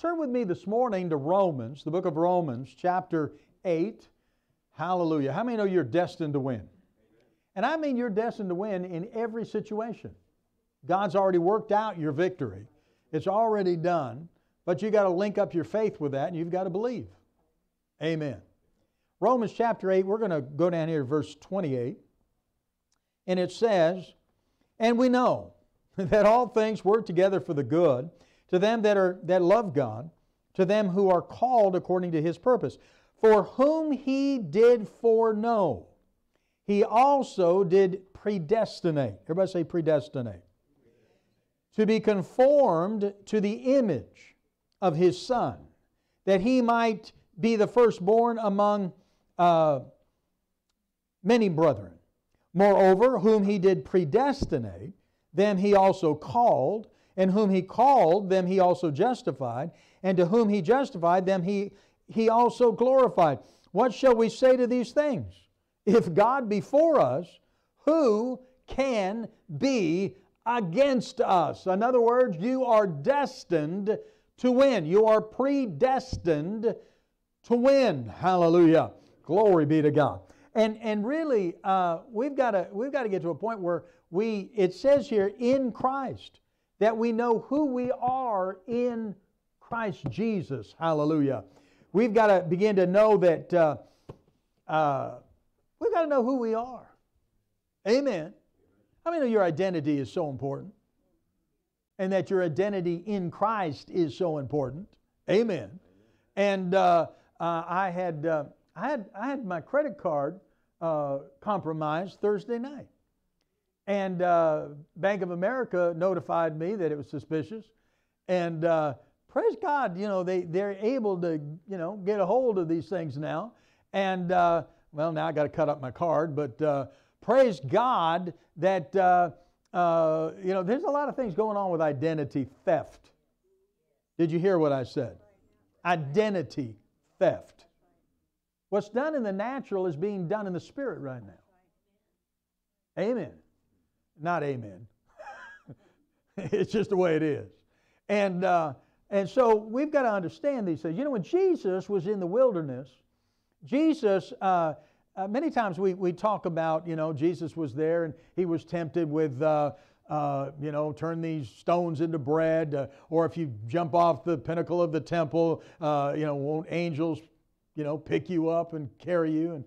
turn with me this morning to Romans, the book of Romans, chapter 8. Hallelujah. How many know you're destined to win? And I mean you're destined to win in every situation. God's already worked out your victory, it's already done, but you got to link up your faith with that and you've got to believe. Amen. Romans chapter 8, we're going to go down here to verse 28. And it says, And we know that all things work together for the good to them that, are, that love God, to them who are called according to his purpose. For whom he did foreknow, he also did predestinate. Everybody say predestinate. To be conformed to the image of his Son, that he might be the firstborn among uh, many brethren. Moreover, whom he did predestinate, them he also called, and whom he called, them he also justified, and to whom he justified, them he, he also glorified. What shall we say to these things? If God be for us, who can be against us? In other words, you are destined to win. You are predestined to win. Hallelujah. Glory be to God. And, and really, uh, we've got to we've got to get to a point where we it says here in Christ that we know who we are in Christ Jesus. Hallelujah. We've got to begin to know that uh, uh, we've got to know who we are. Amen. I mean, your identity is so important, and that your identity in Christ is so important. Amen. And uh, uh I had uh, I had, I had my credit card uh, compromised Thursday night. And uh, Bank of America notified me that it was suspicious. And uh, praise God, you know, they, they're able to, you know, get a hold of these things now. And, uh, well, now I got to cut up my card, but uh, praise God that, uh, you know, there's a lot of things going on with identity theft. Did you hear what I said? Identity theft. What's done in the natural is being done in the spirit right now. Amen. Not amen. it's just the way it is. And, uh, and so we've got to understand these things. You know, when Jesus was in the wilderness, Jesus, uh, uh, many times we, we talk about, you know, Jesus was there and he was tempted with, uh, uh, you know, turn these stones into bread, uh, or if you jump off the pinnacle of the temple, uh, you know, won't angels you know, pick you up and carry you. And,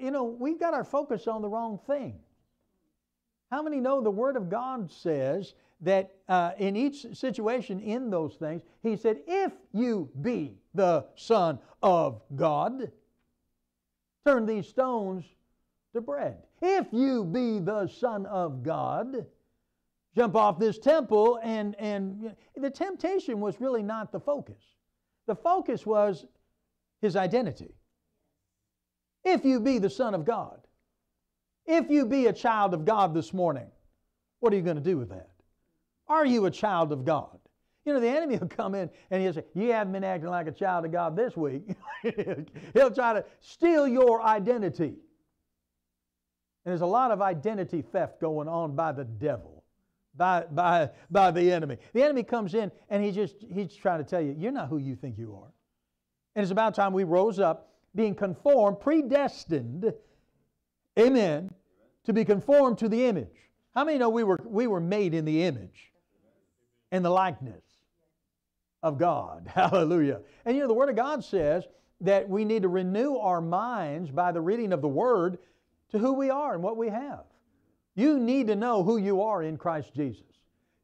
you know, we've got our focus on the wrong thing. How many know the Word of God says that uh, in each situation in those things, He said, if you be the Son of God, turn these stones to bread. If you be the Son of God, jump off this temple and, and the temptation was really not the focus. The focus was his identity. If you be the Son of God, if you be a child of God this morning, what are you going to do with that? Are you a child of God? You know, the enemy will come in and he'll say, You haven't been acting like a child of God this week. he'll try to steal your identity. And there's a lot of identity theft going on by the devil, by, by, by the enemy. The enemy comes in and he just, he's trying to tell you, You're not who you think you are. And it's about time we rose up, being conformed, predestined, amen, to be conformed to the image. How many know we were, we were made in the image and the likeness of God? Hallelujah. And you know, the Word of God says that we need to renew our minds by the reading of the Word to who we are and what we have. You need to know who you are in Christ Jesus.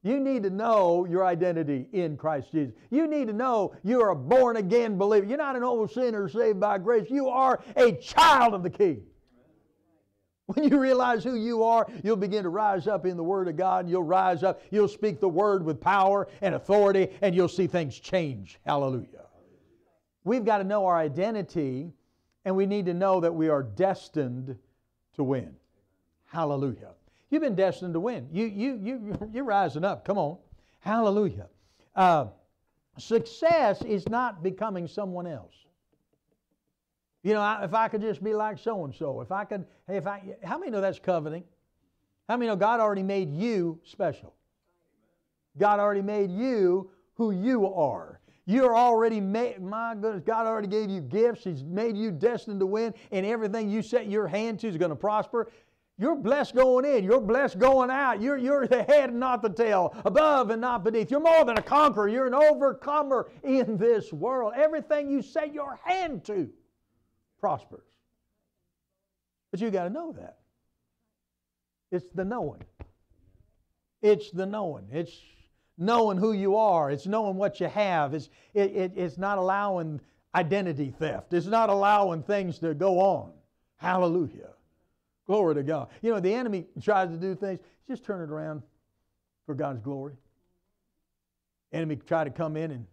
You need to know your identity in Christ Jesus. You need to know you're a born again believer. You're not an old sinner saved by grace. You are a child of the King. When you realize who you are, you'll begin to rise up in the Word of God. You'll rise up. You'll speak the Word with power and authority, and you'll see things change. Hallelujah. We've got to know our identity, and we need to know that we are destined to win. Hallelujah. You've been destined to win. You, you, you, you're rising up. Come on. Hallelujah. Uh, success is not becoming someone else. You know, if I could just be like so and so, if I could, hey, if I, how many know that's coveting? How many know God already made you special? God already made you who you are. You're already made, my goodness, God already gave you gifts. He's made you destined to win, and everything you set your hand to is going to prosper. You're blessed going in. You're blessed going out. You're, you're the head and not the tail, above and not beneath. You're more than a conqueror. You're an overcomer in this world. Everything you set your hand to prospers. But you got to know that. It's the knowing. It's the knowing. It's knowing who you are. It's knowing what you have. It's, it, it, it's not allowing identity theft. It's not allowing things to go on. Hallelujah. Glory to God. You know, the enemy tries to do things, just turn it around for God's glory. Enemy try to come in and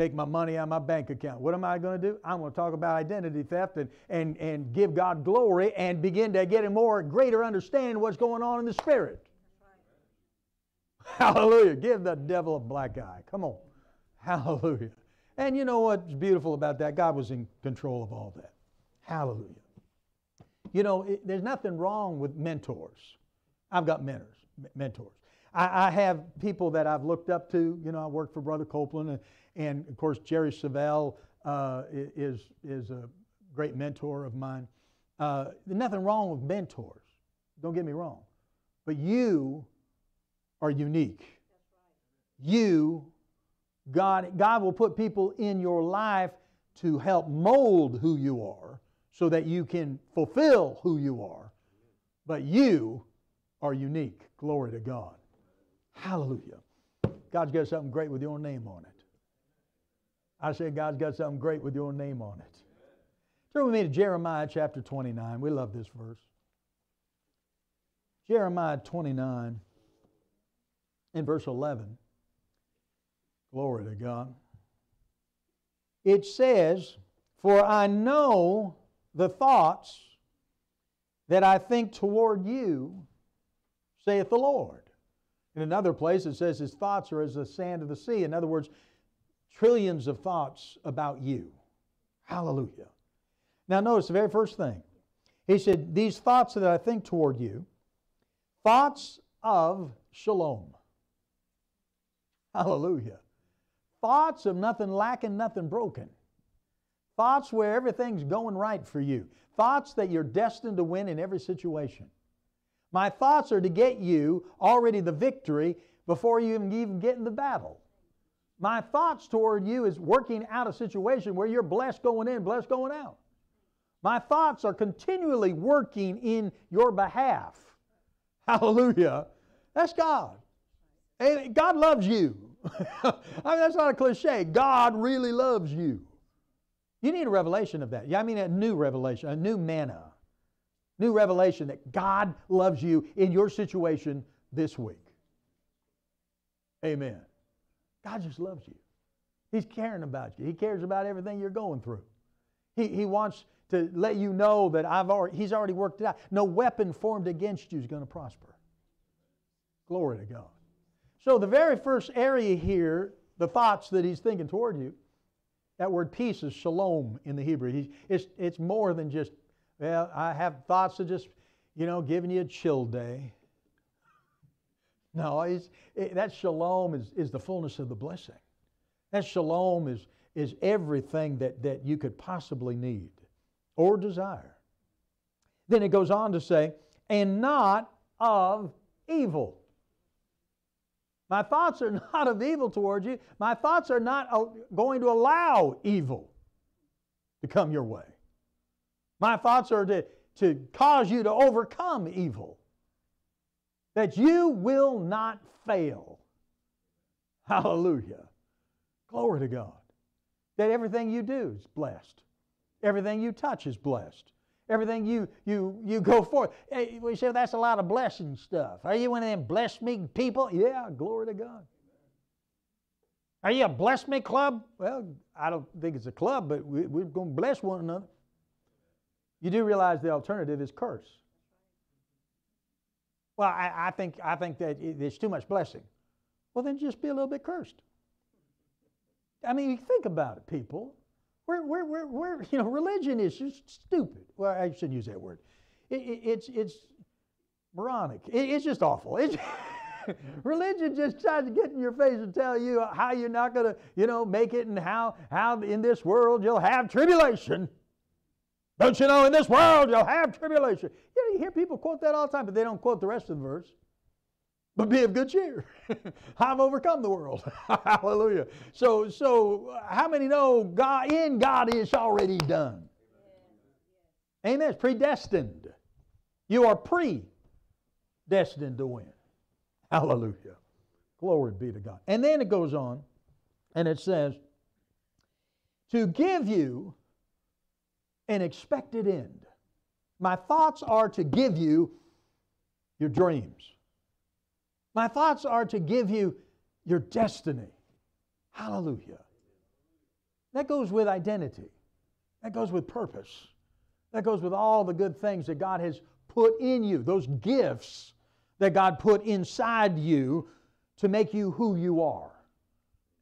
take my money out of my bank account. What am I going to do? I'm going to talk about identity theft and, and, and give God glory and begin to get a more greater understanding of what's going on in the spirit. Hallelujah. Give the devil a black eye. Come on. Hallelujah. And you know what's beautiful about that? God was in control of all that. Hallelujah. You know, it, there's nothing wrong with mentors. I've got mentors. mentors. I, I, have people that I've looked up to. You know, I worked for Brother Copeland, and, and of course, Jerry Savelle uh, is, is a great mentor of mine. Uh, nothing wrong with mentors. Don't get me wrong. But you are unique. You, God, God will put people in your life to help mold who you are so that you can fulfill who you are. But you are unique. Glory to God. Hallelujah. God's got something great with your name on it. I said, God's got something great with your name on it. Turn with me to Jeremiah chapter 29. We love this verse. Jeremiah 29 in verse 11. Glory to God. It says, For I know the thoughts that I think toward you, saith the Lord. In another place, it says his thoughts are as the sand of the sea. In other words, trillions of thoughts about you. Hallelujah. Now, notice the very first thing. He said, These thoughts that I think toward you, thoughts of shalom. Hallelujah. Thoughts of nothing lacking, nothing broken. Thoughts where everything's going right for you. Thoughts that you're destined to win in every situation. My thoughts are to get you already the victory before you even get in the battle. My thoughts toward you is working out a situation where you're blessed going in, blessed going out. My thoughts are continually working in your behalf. Hallelujah. That's God. And God loves you. I mean, that's not a cliche. God really loves you. You need a revelation of that. Yeah, I mean a new revelation, a new manna, new revelation that God loves you in your situation this week. Amen. God just loves you. He's caring about you. He cares about everything you're going through. He, he wants to let you know that I've already, He's already worked it out. No weapon formed against you is going to prosper. Glory to God. So, the very first area here, the thoughts that he's thinking toward you, that word peace is shalom in the Hebrew. He, it's, it's more than just, well, I have thoughts of just, you know, giving you a chill day. No, it's, it, that shalom is, is the fullness of the blessing. That shalom is, is everything that, that you could possibly need or desire. Then it goes on to say, and not of evil. My thoughts are not of evil towards you. My thoughts are not uh, going to allow evil to come your way. My thoughts are to, to cause you to overcome evil, that you will not fail. Hallelujah. Glory to God. That everything you do is blessed, everything you touch is blessed everything you you you go for. Hey, we say that's a lot of blessing stuff. Are you one of them bless me people? Yeah, glory to God. Are you a bless me club? Well, I don't think it's a club, but we, we're going to bless one another. You do realize the alternative is curse. Well, I, I think I think that there's too much blessing. Well, then just be a little bit cursed. I mean, think about it, people. We're, we're, we're, we're, you know, religion is just stupid. Well, I shouldn't use that word. It, it, it's, it's moronic. It, it's just awful. It's, Religion just tries to get in your face and tell you how you're not going to, you know, make it and how, how in this world you'll have tribulation. Don't you know in this world you'll have tribulation? You, know, you hear people quote that all the time, but they don't quote the rest of the verse. But be of good cheer. I've overcome the world. Hallelujah. So, so how many know God in God is already done? Amen. It's predestined. You are predestined to win. Hallelujah. Glory be to God. And then it goes on and it says, to give you an expected end. My thoughts are to give you your dreams. My thoughts are to give you your destiny. Hallelujah. That goes with identity. That goes with purpose. That goes with all the good things that God has put in you, those gifts that God put inside you to make you who you are.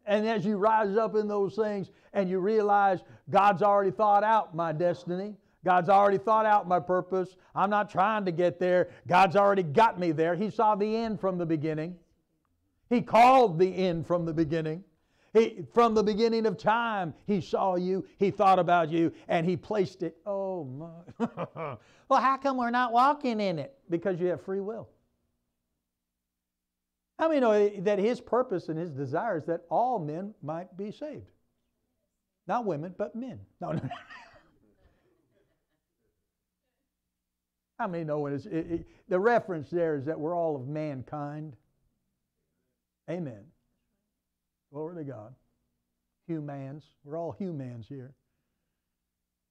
And as you rise up in those things and you realize God's already thought out my destiny, God's already thought out my purpose. I'm not trying to get there. God's already got me there. He saw the end from the beginning. He called the end from the beginning. He, from the beginning of time, He saw you, He thought about you, and He placed it. Oh my. well, how come we're not walking in it? Because you have free will. How many know eh, that His purpose and His desire is that all men might be saved? Not women, but men. No, no. How many know it is? It, it, the reference there is that we're all of mankind. Amen. Glory to God. Humans. We're all humans here.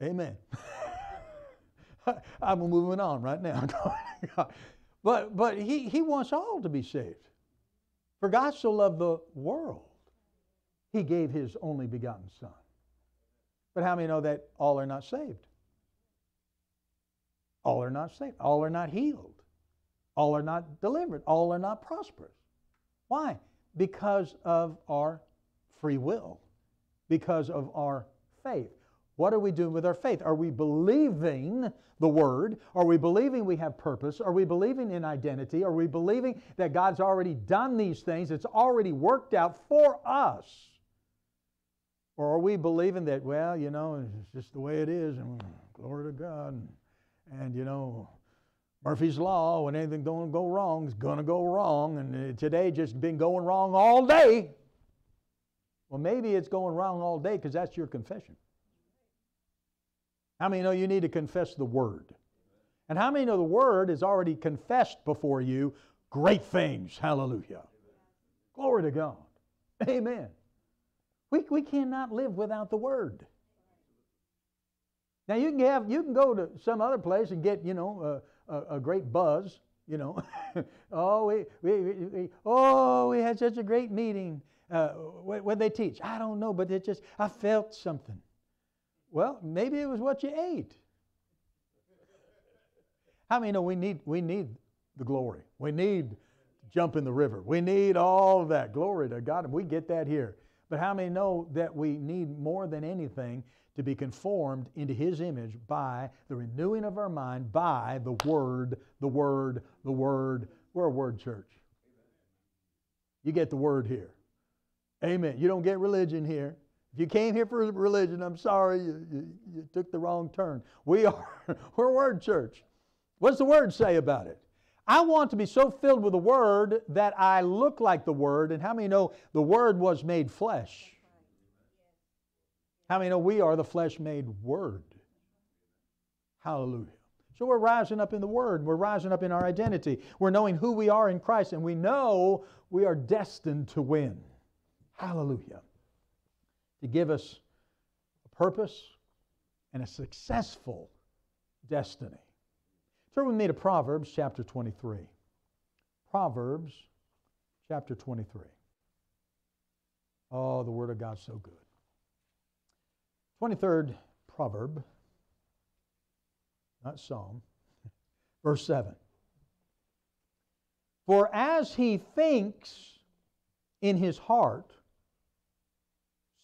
Amen. I'm moving on right now. but but he, he wants all to be saved. For God so loved the world, he gave his only begotten Son. But how many know that all are not saved? All are not saved. All are not healed. All are not delivered. All are not prosperous. Why? Because of our free will, because of our faith. What are we doing with our faith? Are we believing the Word? Are we believing we have purpose? Are we believing in identity? Are we believing that God's already done these things? It's already worked out for us. Or are we believing that, well, you know, it's just the way it is, and glory to God. And, you know, Murphy's Law, when anything don't go wrong, it's going to go wrong. And uh, today just been going wrong all day. Well, maybe it's going wrong all day because that's your confession. How many know you need to confess the Word? And how many know the Word is already confessed before you great things? Hallelujah. Glory to God. Amen. We, we cannot live without the Word. Now you can have you can go to some other place and get you know a, a, a great buzz. You know, oh we, we, we, oh we had such a great meeting. Uh, what what they teach? I don't know, but it just I felt something. Well, maybe it was what you ate. How many know we need we need the glory? We need jump in the river. We need all of that. Glory to God, and we get that here. But how many know that we need more than anything to be conformed into His image by the renewing of our mind by the Word, the Word, the Word. We're a Word church. You get the Word here. Amen. You don't get religion here. If you came here for religion, I'm sorry, you, you, you took the wrong turn. We are, we're Word church. What's the Word say about it? I want to be so filled with the Word that I look like the Word. And how many know the Word was made flesh? How many know we are the flesh made Word? Hallelujah. So we're rising up in the Word. We're rising up in our identity. We're knowing who we are in Christ, and we know we are destined to win. Hallelujah. To give us a purpose and a successful destiny. Turn with me to Proverbs chapter 23. Proverbs chapter 23. Oh, the Word of God's so good. 23rd proverb, not Psalm, verse 7. For as he thinks in his heart,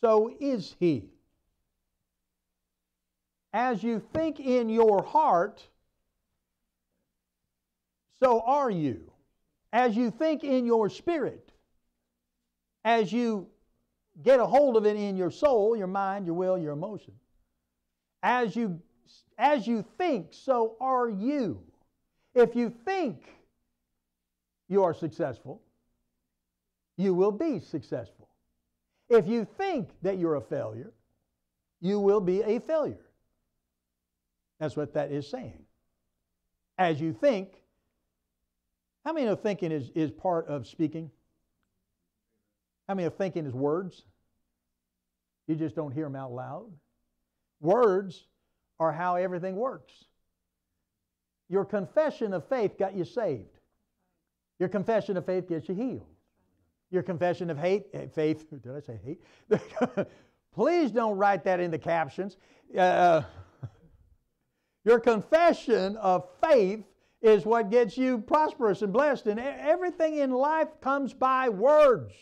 so is he. As you think in your heart, so are you. as you think in your spirit, as you get a hold of it in your soul, your mind, your will, your emotion, as you as you think, so are you. If you think you are successful, you will be successful. If you think that you're a failure, you will be a failure. That's what that is saying. As you think, how many of thinking is, is part of speaking? How many of thinking is words? You just don't hear them out loud. Words are how everything works. Your confession of faith got you saved. Your confession of faith gets you healed. Your confession of hate, eh, faith, did I say hate? Please don't write that in the captions. Uh, your confession of faith is what gets you prosperous and blessed, and everything in life comes by words.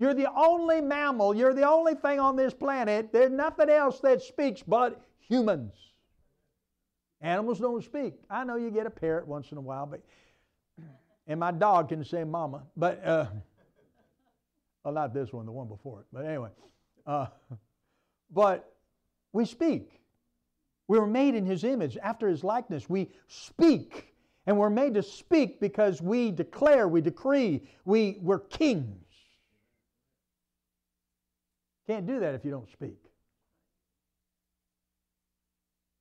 You're the only mammal, you're the only thing on this planet, there's nothing else that speaks but humans. Animals don't speak. I know you get a parrot once in a while, but and my dog can say mama, but uh, well, not this one, the one before it. But anyway, uh, but we speak. We were made in His image, after His likeness. We speak, and we're made to speak because we declare, we decree, we we're kings. Can't do that if you don't speak.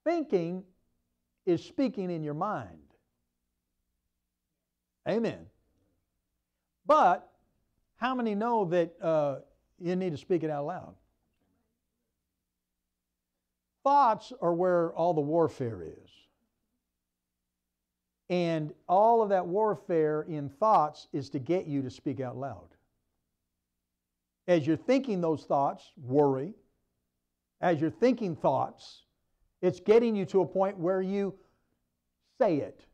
Thinking is speaking in your mind. Amen. But how many know that uh, you need to speak it out loud? Thoughts are where all the warfare is. And all of that warfare in thoughts is to get you to speak out loud. As you're thinking those thoughts, worry. As you're thinking thoughts, it's getting you to a point where you say it.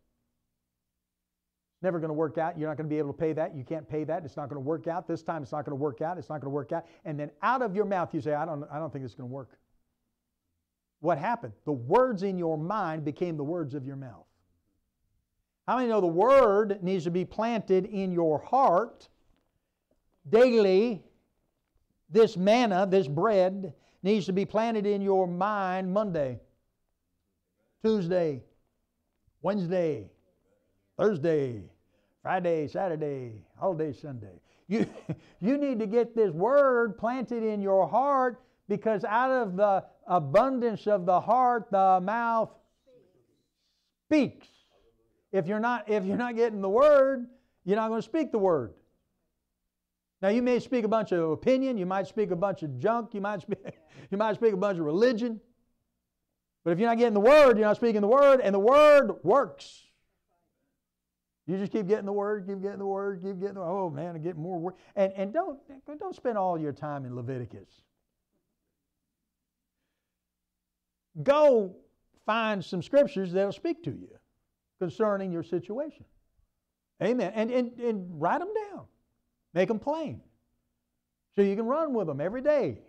Never going to work out. You're not going to be able to pay that. You can't pay that. It's not going to work out. This time it's not going to work out. It's not going to work out. And then out of your mouth you say, I don't, I don't think it's going to work. What happened? The words in your mind became the words of your mouth. How many know the word needs to be planted in your heart daily? This manna, this bread, needs to be planted in your mind Monday, Tuesday, Wednesday, Thursday, Friday, Saturday, holiday Sunday. You, you need to get this word planted in your heart because out of the abundance of the heart, the mouth speaks. If you're not, if you're not getting the word, you're not going to speak the word. Now you may speak a bunch of opinion, you might speak a bunch of junk, you might speak, you might speak a bunch of religion. But if you're not getting the word, you're not speaking the word, and the word works. You just keep getting the word, keep getting the word, keep getting the oh man, I get more word. And and don't don't spend all your time in Leviticus. Go find some scriptures that'll speak to you concerning your situation. Amen. And, and, and write them down. Make them plain. So you can run with them every day.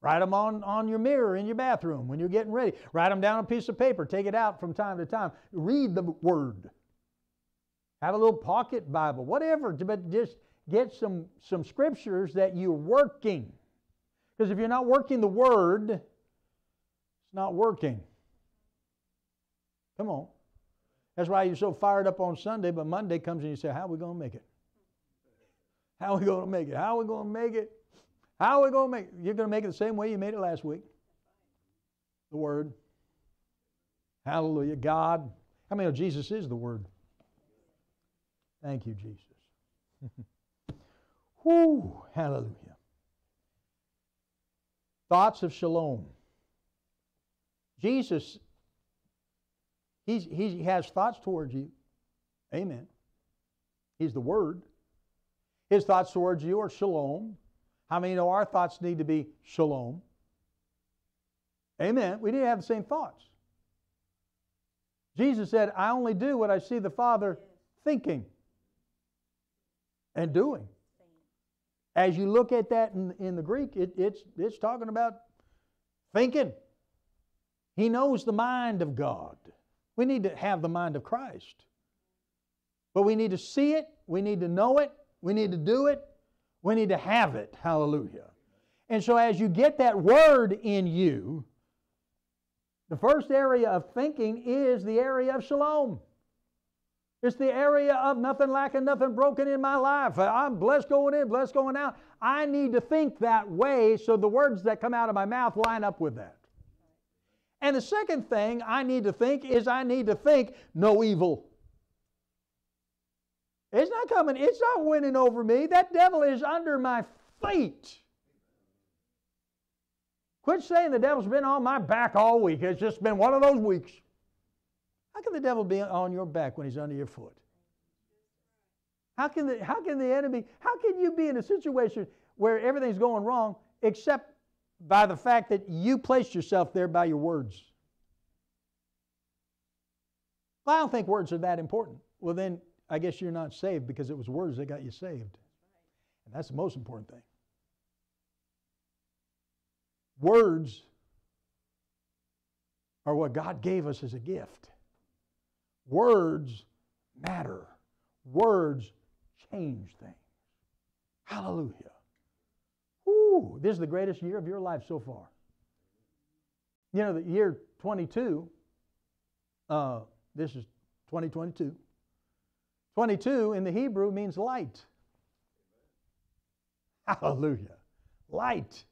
Write them on, on your mirror in your bathroom when you're getting ready. Write them down on a piece of paper. Take it out from time to time. Read the Word. Have a little pocket Bible, whatever, but just get some, some scriptures that you're working. Because if you're not working the Word, it's not working. Come on. That's why you're so fired up on Sunday, but Monday comes and you say, How are we going to make it? How are we going to make it? How are we going to make it? How are we going to make it? You're going to make it the same way you made it last week. The Word. Hallelujah. God. How many of Jesus is the Word? Thank you, Jesus. Whoo, hallelujah. Thoughts of shalom. Jesus, he's, he has thoughts towards you. Amen. He's the Word. His thoughts towards you are shalom. How many know our thoughts need to be shalom? Amen. We need to have the same thoughts. Jesus said, I only do what I see the Father thinking and doing. As you look at that in, in the Greek, it, it's, it's talking about thinking. He knows the mind of God. We need to have the mind of Christ. But we need to see it, we need to know it, we need to do it, we need to have it. Hallelujah. And so as you get that word in you, the first area of thinking is the area of shalom. It's the area of nothing lacking, nothing broken in my life. I'm blessed going in, blessed going out. I need to think that way so the words that come out of my mouth line up with that. And the second thing I need to think is I need to think no evil. It's not coming, it's not winning over me. That devil is under my feet. Quit saying the devil's been on my back all week. It's just been one of those weeks. How can the devil be on your back when he's under your foot? How can the, how can the enemy, how can you be in a situation where everything's going wrong except by the fact that you placed yourself there by your words? Well, I don't think words are that important. Well, then I guess you're not saved because it was words that got you saved. And that's the most important thing. Words are what God gave us as a gift. Words matter. Words change things. Hallelujah. Ooh, this is the greatest year of your life so far. You know, the year 22, uh, this is 2022. 22 in the Hebrew means light. Hallelujah. Light.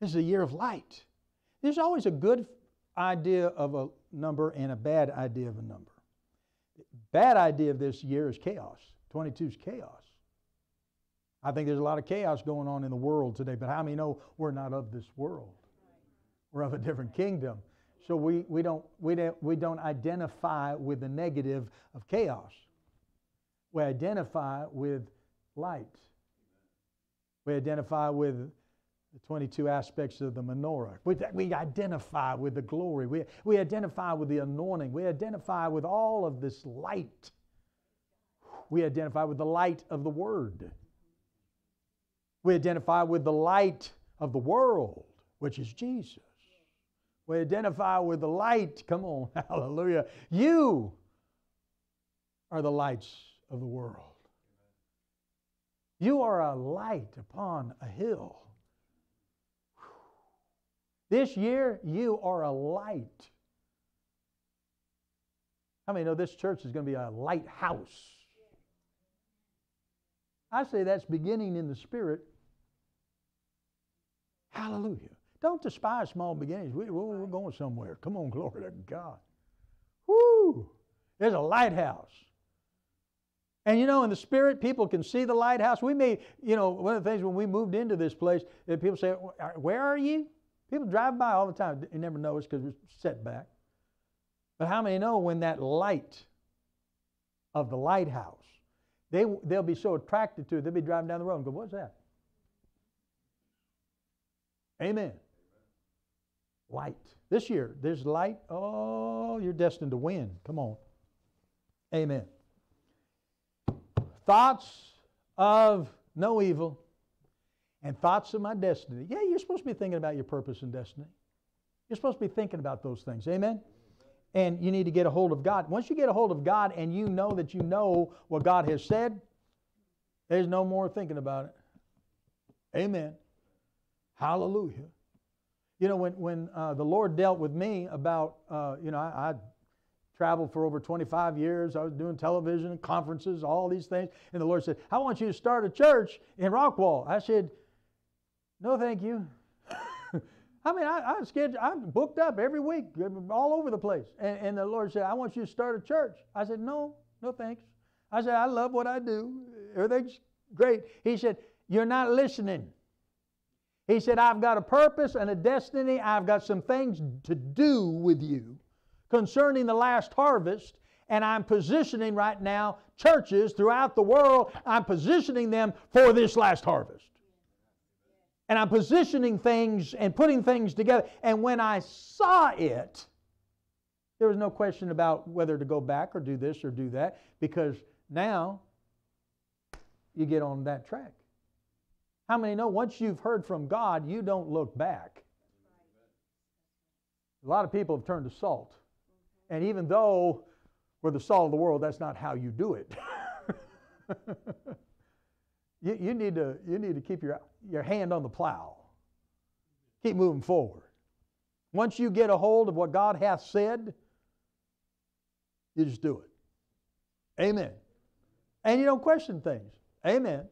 This is a year of light. There's always a good idea of a number and a bad idea of a number. Bad idea of this year is chaos. 22 is chaos. I think there's a lot of chaos going on in the world today, but how many know we're not of this world? We're of a different kingdom. So we, we, don't, we, don't, we don't identify with the negative of chaos. We identify with light. We identify with the 22 aspects of the menorah. We, we identify with the glory. We, we identify with the anointing. We identify with all of this light. We identify with the light of the Word. We identify with the light of the world, which is Jesus. We identify with the light. Come on, hallelujah. You are the lights of the world. You are a light upon a hill. This year, you are a light. How many know this church is going to be a lighthouse? I say that's beginning in the Spirit. Hallelujah. Don't despise small beginnings. We, are going somewhere. Come on, glory to God. Woo! There's a lighthouse. And you know, in the spirit, people can see the lighthouse. We may, you know, one of the things when we moved into this place, people say, Where are you? People drive by all the time. You never notice because we're set back. But how many know when that light of the lighthouse, they, they'll be so attracted to it, they'll be driving down the road and go, What's that? Amen. Light. This year, there's light. Oh, you're destined to win. Come on. Amen. Thoughts of no evil and thoughts of my destiny. Yeah, you're supposed to be thinking about your purpose and destiny. You're supposed to be thinking about those things. Amen? And you need to get a hold of God. Once you get a hold of God and you know that you know what God has said, there's no more thinking about it. Amen. Hallelujah. You know, when, when uh, the Lord dealt with me about, uh, you know, I, I traveled for over 25 years. I was doing television conferences, all these things. And the Lord said, I want you to start a church in Rockwall. I said, No, thank you. I mean, I, I scheduled, I'm booked up every week, all over the place. And, and the Lord said, I want you to start a church. I said, No, no thanks. I said, I love what I do. Everything's great. He said, You're not listening. He said, I've got a purpose and a destiny. I've got some things to do with you concerning the last harvest, and I'm positioning right now churches throughout the world, I'm positioning them for this last harvest. And I'm positioning things and putting things together. And when I saw it, there was no question about whether to go back or do this or do that because now you get on that track. How many know once you've heard from God, you don't look back? A lot of people have turned to salt. And even though We're the salt of the world. That's not how you do it. you, you, need to, you need to keep your, your hand on the plow. Keep moving forward. Once you get a hold of what God hath said, you just do it. Amen. And you don't question things. Amen.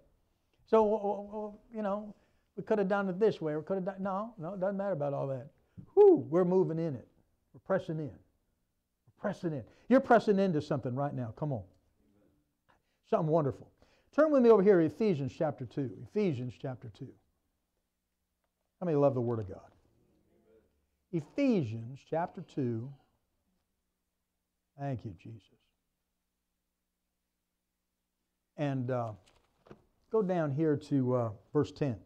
So, you know, we could have done it this way, or could have done no, no, it doesn't matter about all that. Whoo, we're moving in it. We're pressing in. We're pressing in. You're pressing into something right now. Come on. Something wonderful. Turn with me over here, Ephesians chapter 2. Ephesians chapter 2. How many love the Word of God? Ephesians chapter 2. Thank you, Jesus. And uh, go down here to uh, verse 10.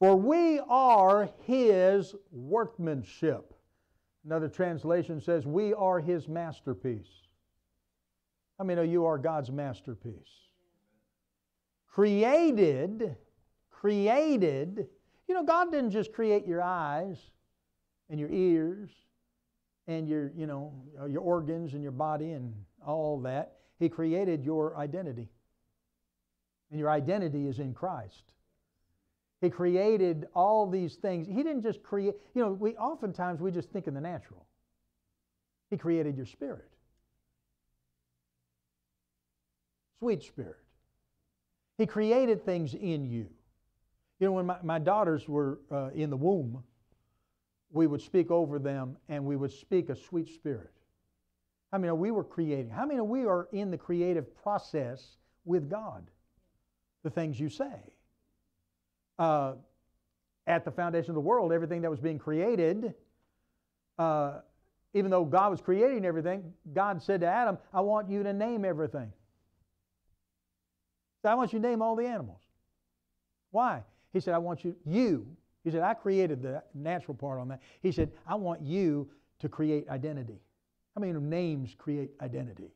For we are his workmanship. Another translation says, We are his masterpiece. I mean, you are God's masterpiece. Created, created. You know, God didn't just create your eyes and your ears and your, you know, uh, your organs and your body and all that. He created your identity. And your identity is in Christ. He created all these things. He didn't just create, you know, we oftentimes we just think in the natural. He created your spirit. Sweet spirit. He created things in you. You know, when my, my daughters were uh, in the womb, we would speak over them and we would speak a sweet spirit. I mean, we were creating? How many we are in the creative process with God? The things you say. Uh, at the foundation of the world, everything that was being created, uh, even though God was creating everything, God said to Adam, I want you to name everything. I want you to name all the animals. Why? He said, I want you, you, he said, I created the natural part on that. He said, I want you to create identity. How many names create identity?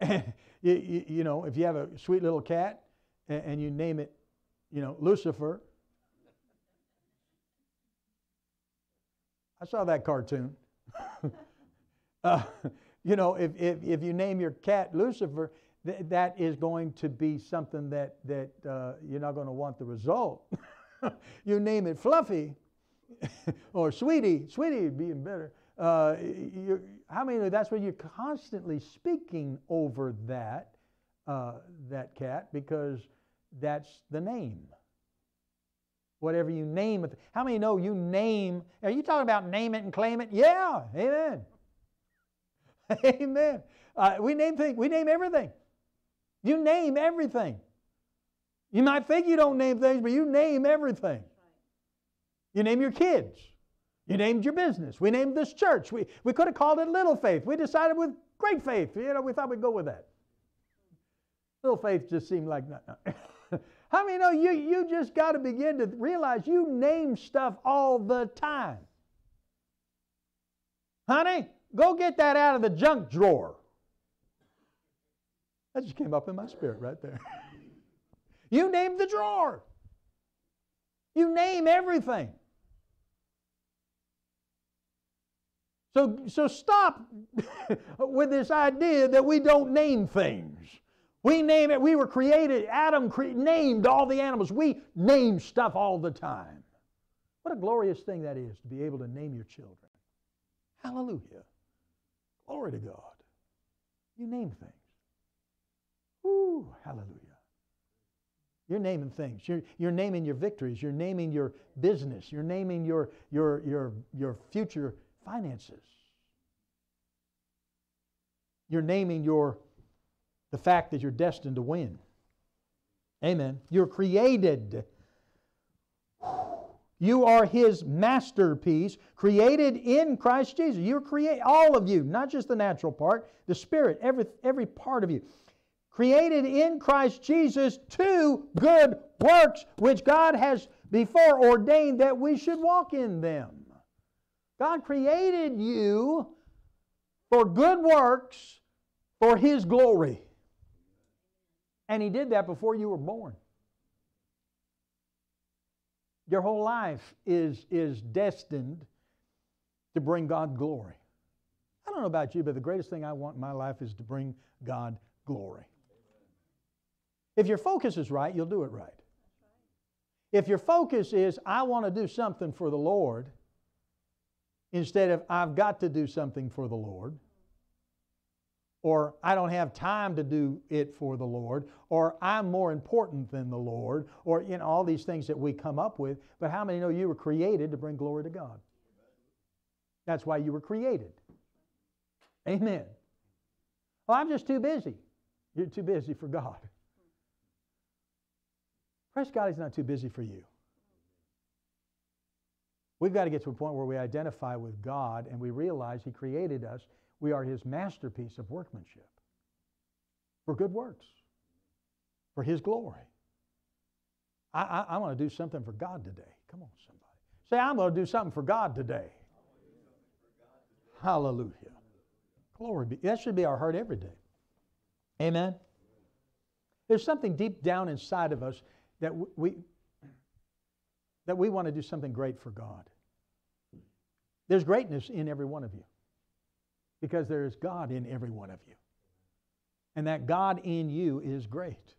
you, you, you, know, if you have a sweet little cat and, and you name it, you know, Lucifer. I saw that cartoon. uh, you know, if, if, if you name your cat Lucifer, th- that is going to be something that, that uh, you're not going to want the result. you name it Fluffy or Sweetie, Sweetie being better. Uh, how many that's what you're constantly speaking over that, uh, that cat because that's the name. Whatever you name it. How many know you name? Are you talking about name it and claim it? Yeah, amen. amen. Uh, we name things, we name everything. You name everything. You might think you don't name things, but you name everything. You name your kids. You named your business. We named this church. We, we could have called it Little Faith. We decided with great faith. You know, we thought we'd go with that. Little faith just seemed like not. How many know you, you just got to begin to realize you name stuff all the time? Honey, go get that out of the junk drawer. That just came up in my spirit right there. you name the drawer. You name everything. So, so stop with this idea that we don't name things. We name it. We were created. Adam cre- named all the animals. We name stuff all the time. What a glorious thing that is to be able to name your children. Hallelujah. Glory to God. You name things. Ooh, hallelujah. You're naming things. You're, you're naming your victories. You're naming your business. You're naming your, your, your, your future finances. You're naming your, the fact that you're destined to win. Amen. You're created. You are his masterpiece, created in Christ Jesus. You're created, all of you, not just the natural part, the spirit, every, every part of you created in Christ Jesus to good works, which God has before ordained that we should walk in them. God created you for good works for His glory. And He did that before you were born. Your whole life is, is destined to bring God glory. I don't know about you, but the greatest thing I want in my life is to bring God glory. If your focus is right, you'll do it right. If your focus is, I want to do something for the Lord, instead of, I've got to do something for the Lord, or I don't have time to do it for the Lord, or I'm more important than the Lord, or you know, all these things that we come up with. But how many know you were created to bring glory to God? That's why you were created. Amen. Well, I'm just too busy. You're too busy for God. Praise God, He's not too busy for you. We've got to get to a point where we identify with God and we realize He created us. We are His masterpiece of workmanship for good works, for His glory. I, I, I want to do something for God today. Come on, somebody. Say, I'm going to do something for God today. Hallelujah. Glory be. That should be our heart every day. Amen. There's something deep down inside of us that we, that we want to do something great for God. There's greatness in every one of you because there is God in every one of you. And that God in you is great.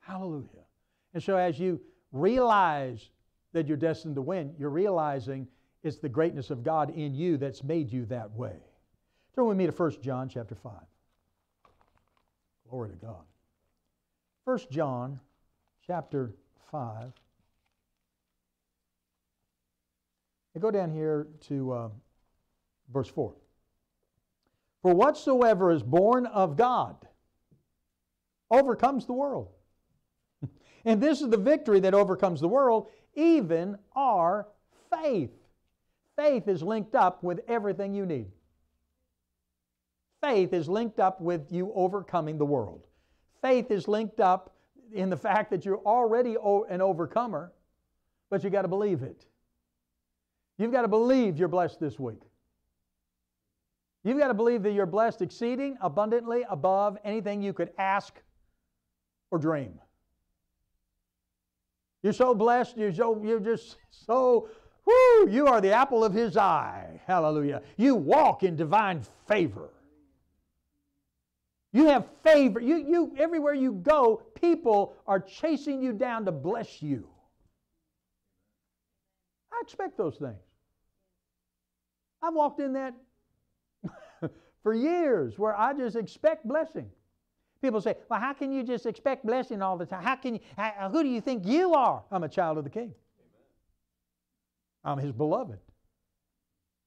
Hallelujah. And so as you realize that you're destined to win, you're realizing it's the greatness of God in you that's made you that way. Turn with me to 1 John chapter 5. Glory to God. 1 John chapter 5. I go down here to uh, verse 4. For whatsoever is born of God overcomes the world. and this is the victory that overcomes the world, even our faith. Faith is linked up with everything you need. Faith is linked up with you overcoming the world. Faith is linked up in the fact that you're already an overcomer, but you got to believe it. You've got to believe you're blessed this week. You've got to believe that you're blessed exceeding abundantly above anything you could ask or dream. You're so blessed, you're so you're just so whoo, you are the apple of his eye. Hallelujah. You walk in divine favor. You have favor. You, you, everywhere you go, people are chasing you down to bless you. I expect those things. I've walked in that for years where I just expect blessing. People say, well, how can you just expect blessing all the time? How can you, how, who do you think you are? I'm a child of the king. I'm his beloved.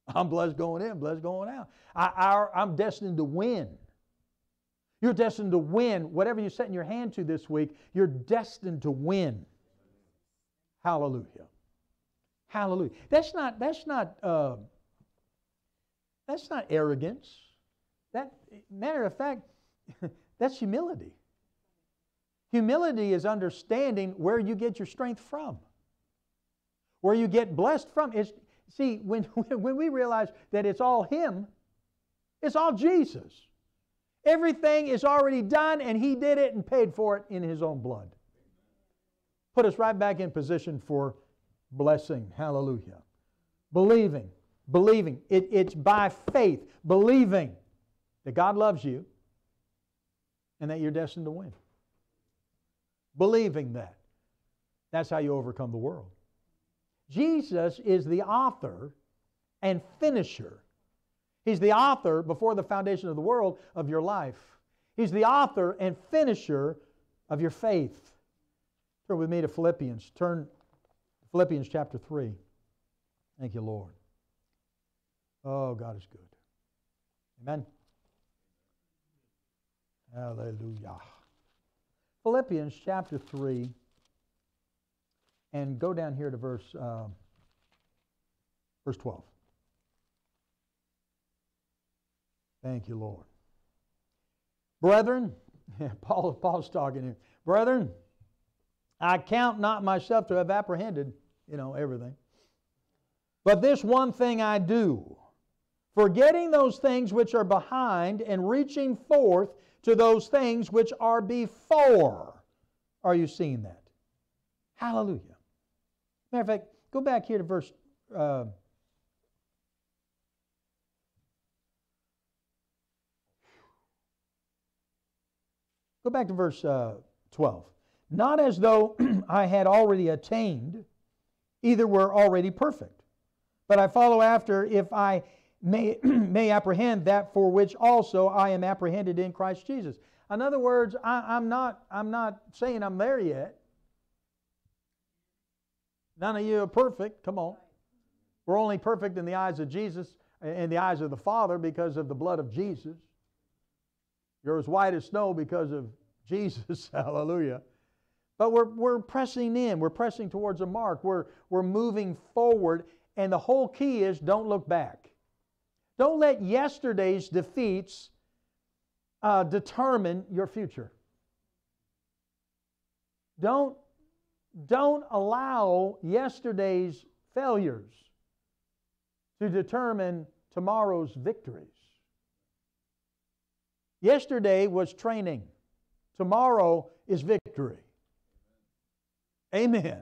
I'm blessed going in, blessed going out. I, am destined to win. You're destined to win. Whatever you set in your hand to this week, you're destined to win. Hallelujah. Hallelujah. That's not, that's not, uh, that's not arrogance. That, matter of fact, that's humility. Humility is understanding where you get your strength from, where you get blessed from. It's, see, when, when we realize that it's all Him, it's all Jesus. Everything is already done, and He did it and paid for it in His own blood. Put us right back in position for blessing. Hallelujah. Believing. Believing. It, it's by faith. Believing that God loves you and that you're destined to win. Believing that. That's how you overcome the world. Jesus is the author and finisher He's the author, before the foundation of the world, of your life. He's the author and finisher of your faith. Turn with me to Philippians. Turn Philippians chapter 3. Thank you, Lord. Oh, God is good. Amen. Hallelujah. Philippians chapter 3. And go down here to verse, uh, verse 12. Thank you, Lord. Brethren, Paul, Paul's talking here. Brethren, I count not myself to have apprehended, you know, everything. But this one thing I do, forgetting those things which are behind and reaching forth to those things which are before. Are you seeing that? Hallelujah. Matter of fact, go back here to verse uh, Go back to verse uh, 12. Not as though I had already attained, either were already perfect, but I follow after if I may, may apprehend that for which also I am apprehended in Christ Jesus. In other words, I, I'm, not, I'm not saying I'm there yet. None of you are perfect. Come on. We're only perfect in the eyes of Jesus, in the eyes of the Father, because of the blood of Jesus. You're as white as snow because of Jesus. Hallelujah. But we're, we're pressing in. We're pressing towards a mark. We're, we're moving forward. And the whole key is don't look back. Don't let yesterday's defeats uh, determine your future. Don't, don't allow yesterday's failures to determine tomorrow's victories. Yesterday was training, tomorrow is victory. Amen.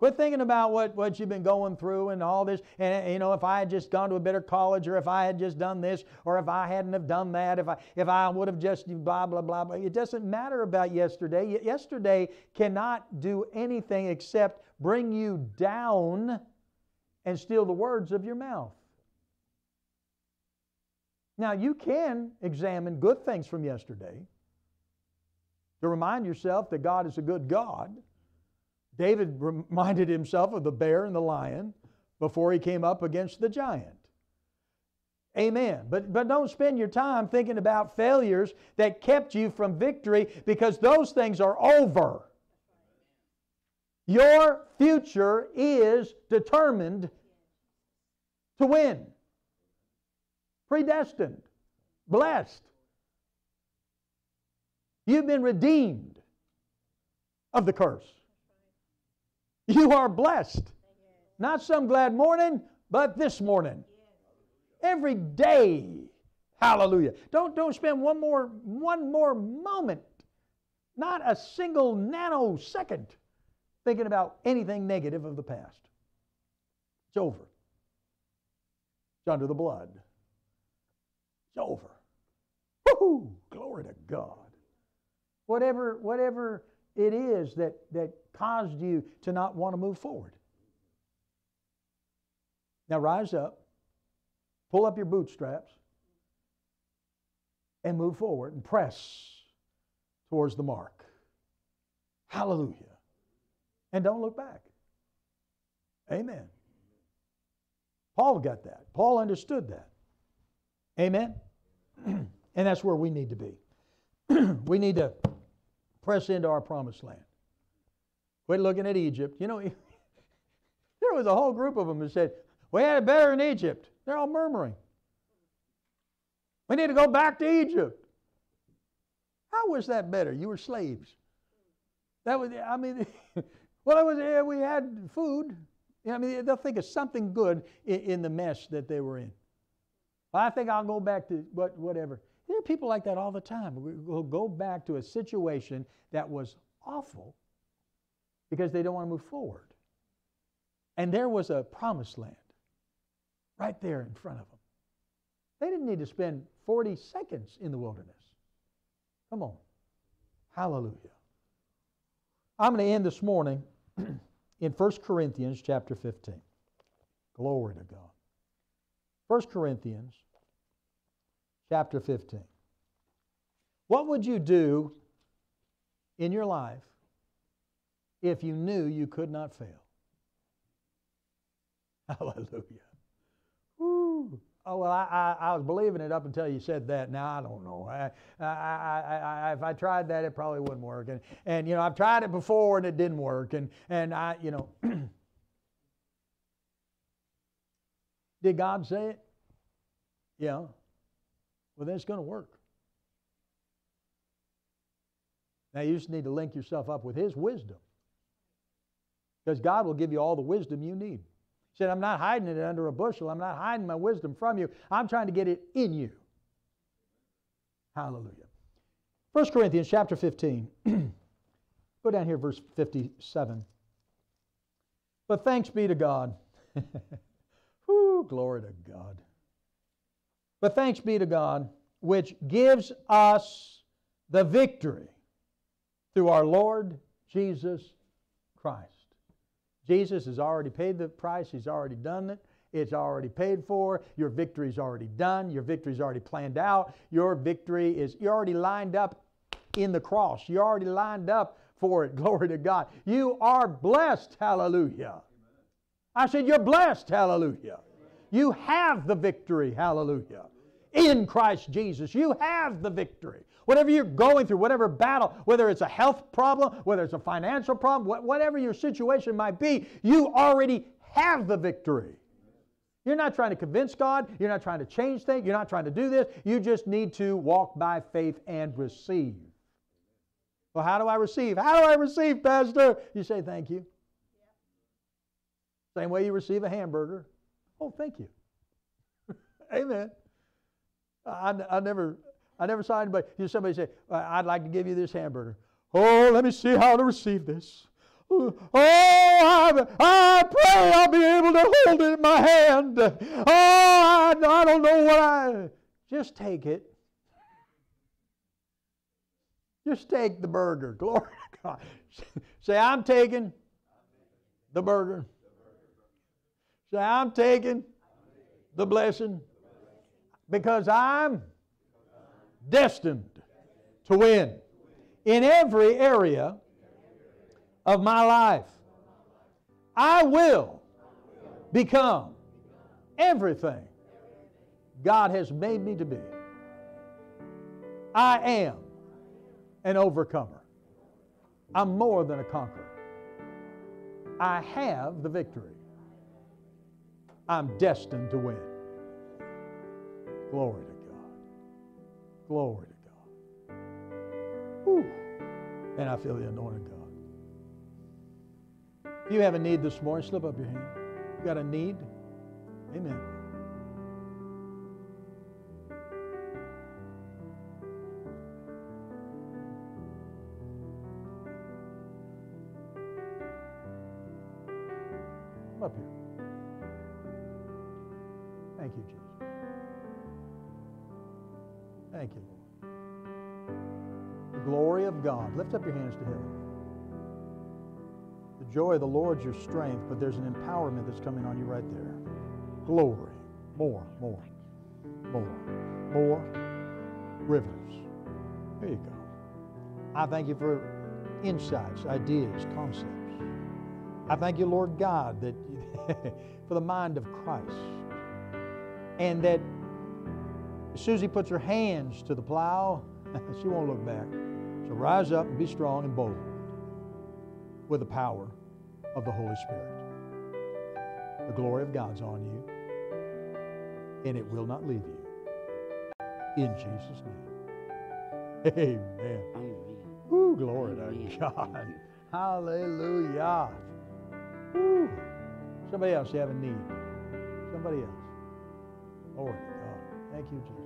Quit thinking about what, what you've been going through and all this. And you know, if I had just gone to a better college, or if I had just done this, or if I hadn't have done that, if I if I would have just blah blah blah blah. It doesn't matter about yesterday. Yesterday cannot do anything except bring you down and steal the words of your mouth. Now you can examine good things from yesterday to remind yourself that God is a good God David reminded himself of the bear and the lion before he came up against the giant. Amen. But, but don't spend your time thinking about failures that kept you from victory because those things are over. Your future is determined to win, predestined, blessed. You've been redeemed of the curse. You are blessed. Not some glad morning, but this morning. Every day. Hallelujah. Don't, don't spend one more, one more moment, not a single nanosecond, thinking about anything negative of the past. It's over. It's under the blood. It's over. Woohoo! Glory to God. Whatever, whatever it is that, that caused you to not want to move forward. Now rise up, pull up your bootstraps, and move forward and press towards the mark. Hallelujah. And don't look back. Amen. Paul got that. Paul understood that. Amen. and that's where we need to be. we need to press into our promised land. Quit looking at Egypt. You know, there was a whole group of them that said, We had it better in Egypt. They're all murmuring. We need to go back to Egypt. How was that better? You were slaves. That was, I mean, well, it was, we had food. I mean, they'll think of something good in, in the mess that they were in. I think I'll go back to what, whatever. There are people like that all the time. We'll go back to a situation that was awful because they don't want to move forward. And there was a promised land right there in front of them. They didn't need to spend 40 seconds in the wilderness. Come on. Hallelujah. I'm going to end this morning in 1 Corinthians chapter 15. Glory to God. 1 Corinthians chapter 15. What would you do in your life if you knew you could not fail. Hallelujah. Woo. Oh, well, I, I, I, was believing it up until you said that. Now, I don't know. I, I, if I tried that, it probably wouldn't work. And, and, you know, I've tried it before and it didn't work. And, and I, you know, did God say it? Yeah. Well, then it's going to work. Now, you just need to link yourself up with His wisdom. Because God will give you all the wisdom you need. He said, I'm not hiding it under a bushel. I'm not hiding my wisdom from you. I'm trying to get it in you. Hallelujah. 1 Corinthians chapter 15. Go down here, verse 57. But thanks be to God. Whoo, glory to God. But thanks be to God, which gives us the victory through our Lord Jesus Christ. Jesus has already paid the price, He's already done it. It's already paid for. Your victory's already done. Your victory's already planned out. Your victory is, you're already lined up in the cross. You're already lined up for it. Glory to God. You are blessed. Hallelujah. I said, You're blessed. Hallelujah. You have the victory. Hallelujah. In Christ Jesus. You have the victory. Whatever you're going through, whatever battle, whether it's a health problem, whether it's a financial problem, whatever your situation might be, you already have the victory. You're not trying to convince God. You're not trying to change things. You're not trying to do this. You just need to walk by faith and receive. Well, how do I receive? How do I receive, Pastor? You say thank you. Same way you receive a hamburger. Oh, thank you. Amen. I, I never I never saw anybody. You somebody say, "I'd like to give you this hamburger." Oh, let me see how to receive this. Uh, oh, I, I pray I'll be able to hold it in my hand. Oh, I, I don't know what I. Just take it. Just take the burger. Glory to God. Say, I'm taking the burger. Say, I'm taking the blessing because I'm destined to win in every area of my life. I will become everything God has made me to be. I am an overcomer. I'm more than a conqueror. I have the victory. I'm destined to win. Glory to God. Glory to God. Whew. And I feel the anointing of God. If you have a need this morning, slip up your hand. You got a need? Amen. Lift up your hands to heaven. The joy of the Lord's your strength, but there's an empowerment that's coming on you right there. Glory. More, more, more, more rivers. There you go. I thank you for insights, ideas, concepts. I thank you, Lord God, that for the mind of Christ. And that as Susie puts her hands to the plow, she won't look back. So rise up and be strong and bold with the power of the Holy Spirit. The glory of God's on you, and it will not leave you. In Jesus' name. Amen. Amen. Ooh, glory Amen. to God. Hallelujah. Ooh. Somebody else, you have a need. Somebody else. Glory to God. Thank you, Jesus.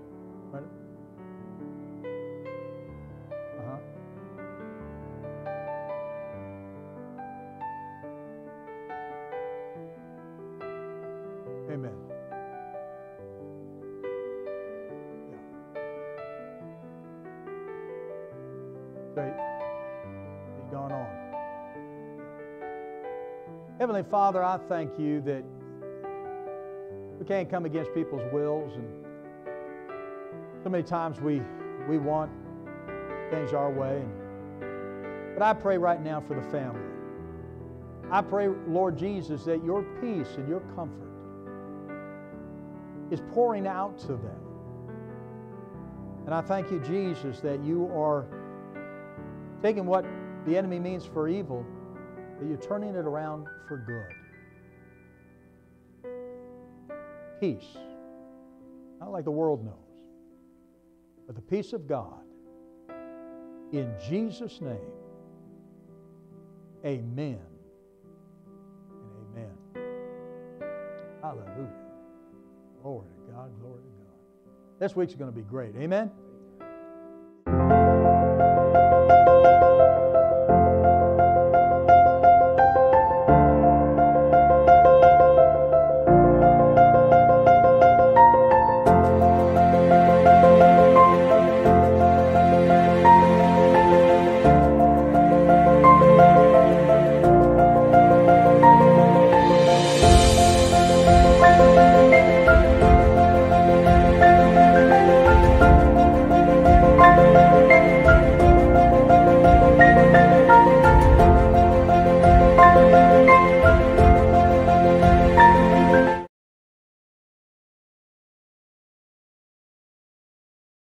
Heavenly Father, I thank you that we can't come against people's wills and so many times we, we want things our way. But I pray right now for the family. I pray, Lord Jesus, that your peace and your comfort is pouring out to them. And I thank you, Jesus, that you are taking what the enemy means for evil that you're turning it around for good. Peace. Not like the world knows, but the peace of God. In Jesus' name, amen and amen. Hallelujah. Glory to God, glory to God. This week's going to be great. Amen.